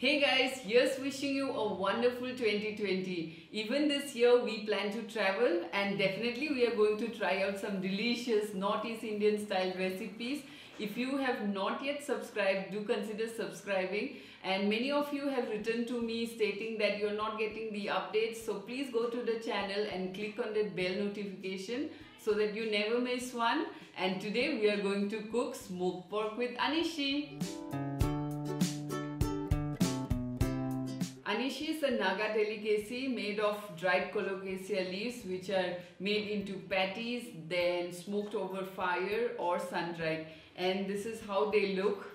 Hey guys, here's wishing you a wonderful 2020. Even this year we plan to travel and definitely we are going to try out some delicious Northeast Indian style recipes. If you have not yet subscribed, do consider subscribing and many of you have written to me stating that you're not getting the updates so please go to the channel and click on the bell notification so that you never miss one and today we are going to cook smoked pork with anishi. Anishi is a Naga delicacy made of dried colocasia leaves which are made into patties then smoked over fire or sun-dried. And this is how they look.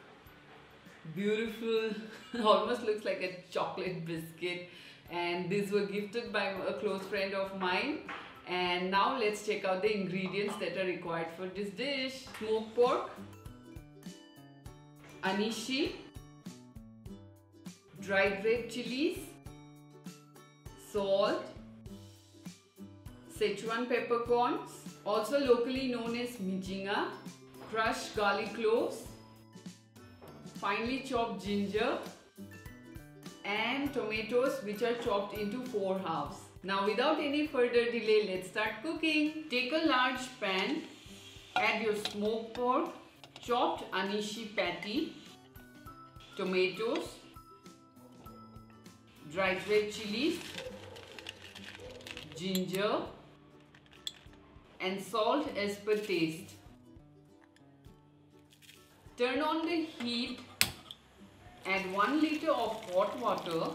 Beautiful. Almost looks like a chocolate biscuit. And these were gifted by a close friend of mine. And now let's check out the ingredients that are required for this dish. Smoked pork. Anishi dried red chilies, salt, Sichuan peppercorns, also locally known as mijinga, crushed garlic cloves, finely chopped ginger, and tomatoes which are chopped into four halves. Now without any further delay, let's start cooking. Take a large pan, add your smoked pork, chopped anishi patty, tomatoes, dried red chilies, ginger and salt as per taste. Turn on the heat, add 1 liter of hot water,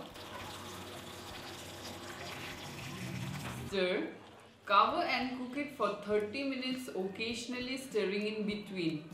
stir, cover and cook it for 30 minutes occasionally stirring in between.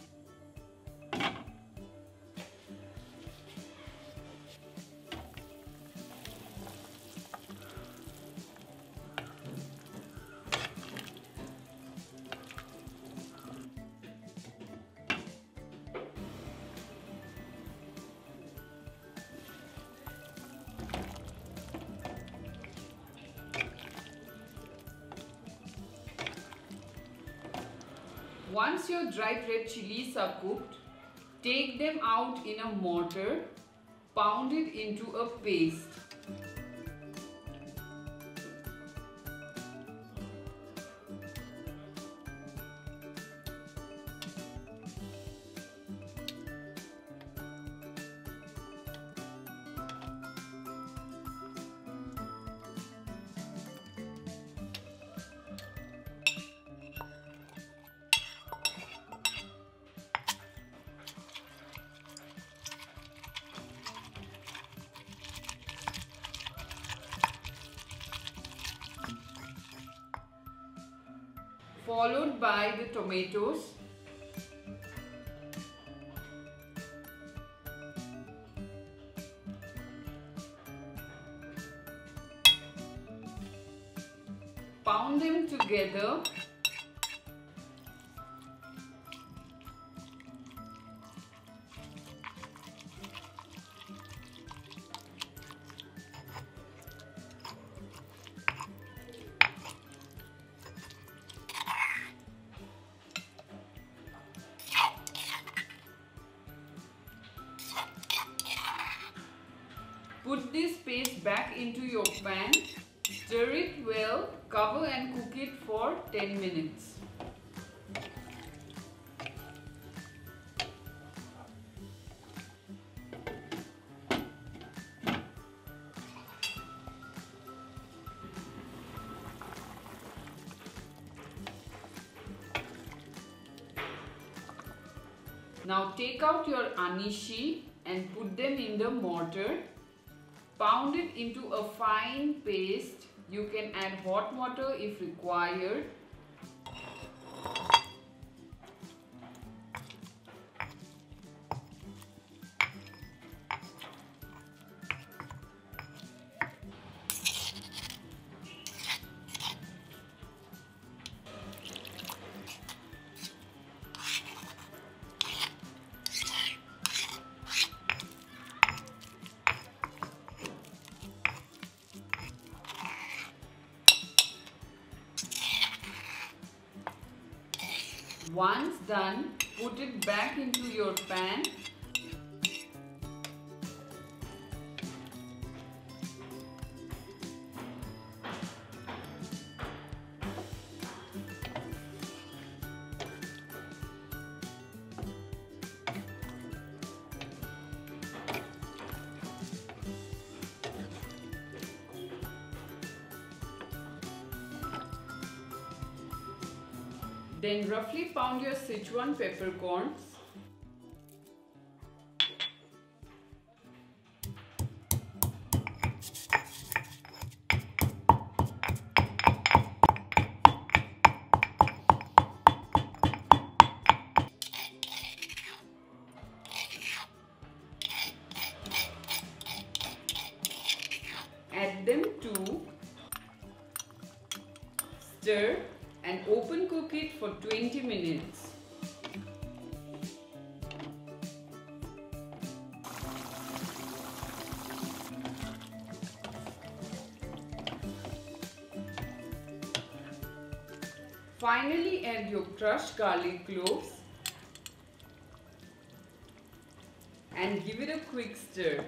Once your dried red chilies are cooked, take them out in a mortar, pound it into a paste. Followed by the tomatoes. Pound them together back into your pan, stir it well, cover and cook it for 10 minutes. Now take out your anishi and put them in the mortar Pound it into a fine paste. You can add hot water if required. Once done, put it back into your pan. Then roughly pound your Sichuan peppercorns. Cook it for 20 minutes. Finally add your crushed garlic cloves and give it a quick stir.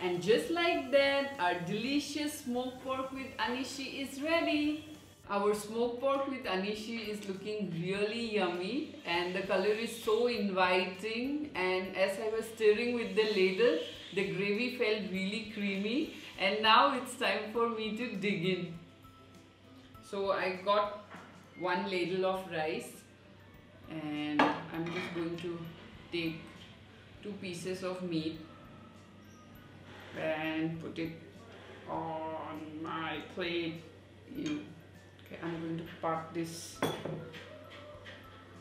And just like that, our delicious smoked pork with anishi is ready. Our smoked pork with anishi is looking really yummy and the color is so inviting and as I was stirring with the ladle, the gravy felt really creamy and now it's time for me to dig in. So I got one ladle of rice and I'm just going to take two pieces of meat and put it on my plate. Okay, I'm going to park this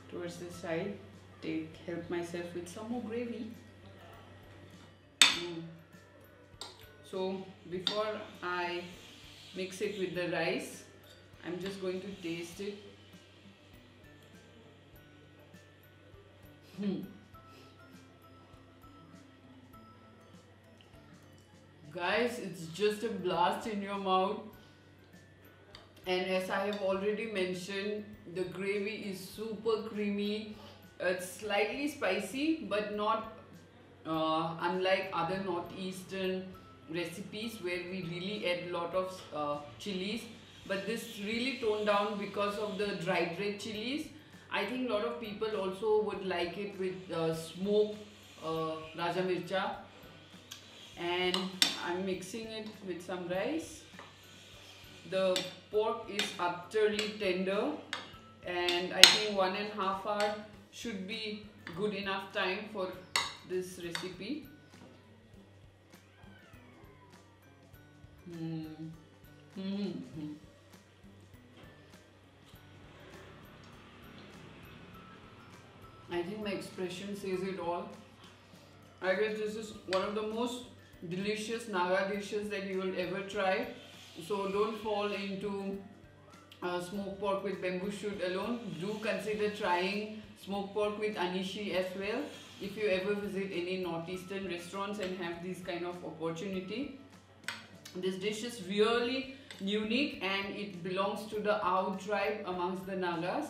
towards the side. Take help myself with some more gravy. Mm. So before I mix it with the rice, I'm just going to taste it. Hmm. Guys it's just a blast in your mouth. And as I have already mentioned the gravy is super creamy. It's slightly spicy but not uh, unlike other northeastern recipes where we really add a lot of uh, chilies. But this really toned down because of the dried red chilies. I think a lot of people also would like it with uh, smoked uh, Raja Mircha and I'm mixing it with some rice. The pork is utterly tender and I think one and a half hour should be good enough time for this recipe. Mm. Mm -hmm. I think my expression says it all. I guess this is one of the most delicious Naga dishes that you will ever try. So don't fall into uh, smoked pork with bamboo shoot alone. Do consider trying smoked pork with anishi as well if you ever visit any northeastern restaurants and have this kind of opportunity. This dish is really unique and it belongs to the Ao tribe amongst the Nagas.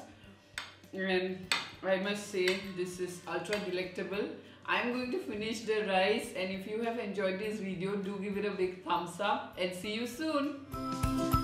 And I must say this is ultra delectable. I'm going to finish the rice and if you have enjoyed this video do give it a big thumbs up and see you soon.